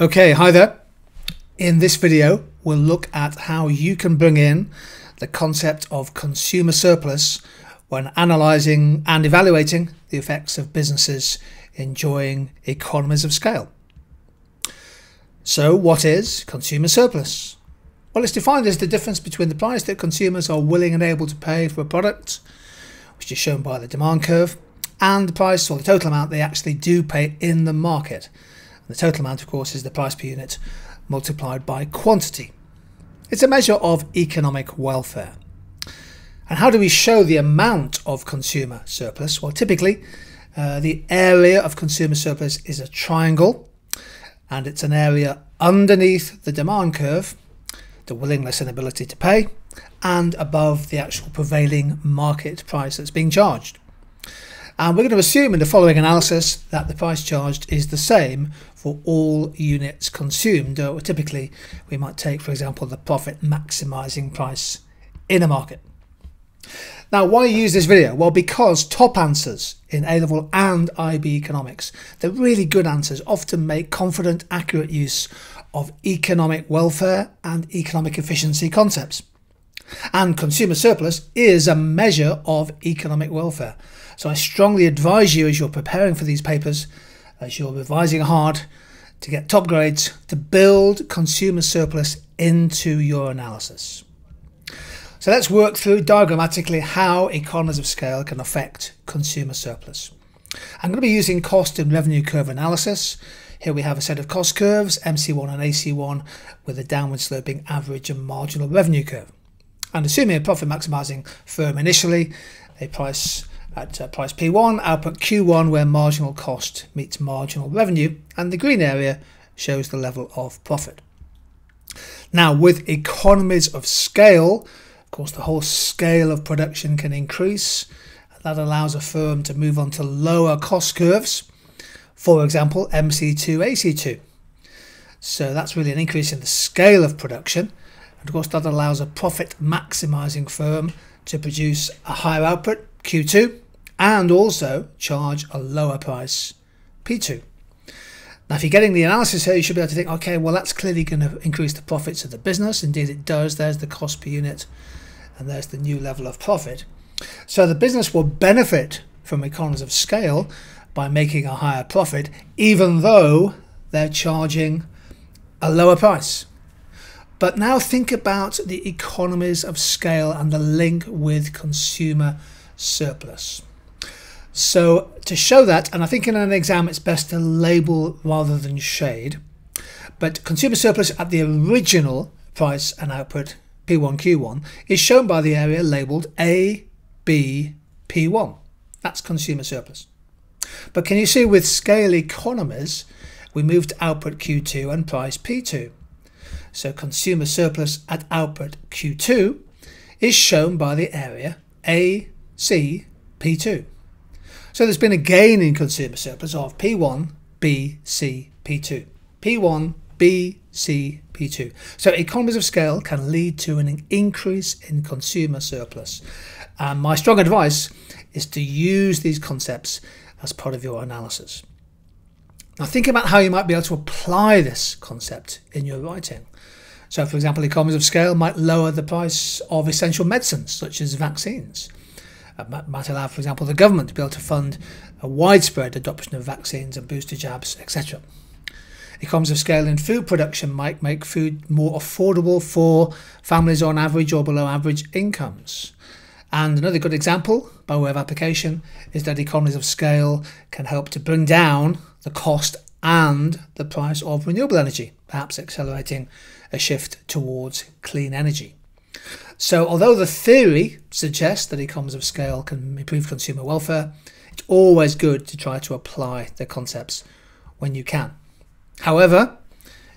Okay, hi there. In this video, we'll look at how you can bring in the concept of consumer surplus when analysing and evaluating the effects of businesses enjoying economies of scale. So, what is consumer surplus? Well, it's defined as the difference between the price that consumers are willing and able to pay for a product, which is shown by the demand curve, and the price or the total amount they actually do pay in the market. The total amount, of course, is the price per unit multiplied by quantity. It's a measure of economic welfare. And how do we show the amount of consumer surplus? Well, typically, uh, the area of consumer surplus is a triangle, and it's an area underneath the demand curve, the willingness and ability to pay, and above the actual prevailing market price that's being charged. And we're going to assume in the following analysis that the price charged is the same for all units consumed. Or typically, we might take, for example, the profit maximizing price in a market. Now, why use this video? Well, because top answers in A-level and IB economics, the really good answers often make confident, accurate use of economic welfare and economic efficiency concepts. And consumer surplus is a measure of economic welfare. So I strongly advise you as you're preparing for these papers, as you're revising hard to get top grades, to build consumer surplus into your analysis. So let's work through diagrammatically how economies of scale can affect consumer surplus. I'm going to be using cost and revenue curve analysis. Here we have a set of cost curves, MC1 and AC1, with a downward sloping average and marginal revenue curve. And assuming a profit maximizing firm initially, a price at uh, price P1, output Q1 where marginal cost meets marginal revenue and the green area shows the level of profit. Now with economies of scale, of course the whole scale of production can increase. That allows a firm to move on to lower cost curves, for example MC2, AC2. So that's really an increase in the scale of production. And of course that allows a profit maximizing firm to produce a higher output, Q2, and also charge a lower price P2. Now, if you're getting the analysis here, you should be able to think, okay, well, that's clearly going to increase the profits of the business. Indeed, it does. There's the cost per unit, and there's the new level of profit. So the business will benefit from economies of scale by making a higher profit, even though they're charging a lower price. But now think about the economies of scale and the link with consumer surplus. So to show that, and I think in an exam it's best to label rather than shade, but consumer surplus at the original price and output P1Q1 is shown by the area labelled A, B, P1. That's consumer surplus. But can you see with scale economies, we moved output Q2 and price P2. So consumer surplus at output Q2 is shown by the area A, C, P2. So there's been a gain in consumer surplus of P1, B, C, P2. P1, B, C, P2. So economies of scale can lead to an increase in consumer surplus. And my strong advice is to use these concepts as part of your analysis. Now think about how you might be able to apply this concept in your writing. So for example, economies of scale might lower the price of essential medicines such as vaccines uh, It might allow, for example, the government to be able to fund a widespread adoption of vaccines and booster jabs, etc. Economies of scale in food production might make food more affordable for families on average or below average incomes. And another good example, by way of application, is that economies of scale can help to bring down the cost and the price of renewable energy, perhaps accelerating a shift towards clean energy. So, although the theory suggests that economies of scale can improve consumer welfare, it's always good to try to apply the concepts when you can. However,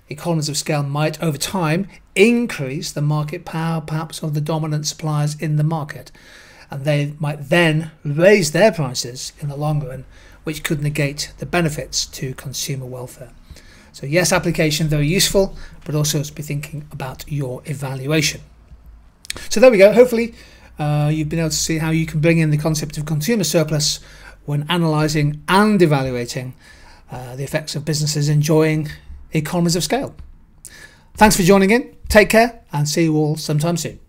economies of scale might over time increase the market power perhaps of the dominant suppliers in the market and they might then raise their prices in the long run which could negate the benefits to consumer welfare. So yes application very useful but also to be thinking about your evaluation. So there we go. Hopefully uh, you've been able to see how you can bring in the concept of consumer surplus when analysing and evaluating uh, the effects of businesses enjoying economies of scale. Thanks for joining in. Take care and see you all sometime soon.